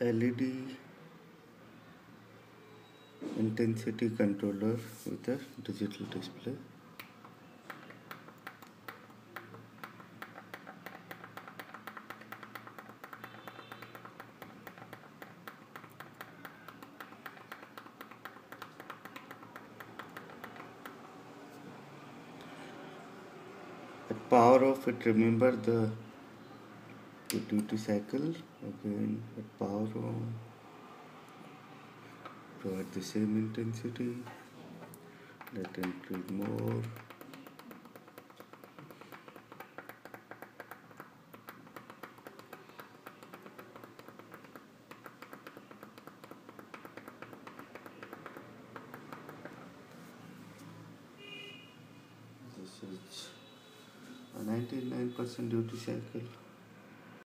LED intensity controller with a digital display. The power of it remember the, the duty cycle again the power on. Provide the same intensity let increase more. This is a 99% duty cycle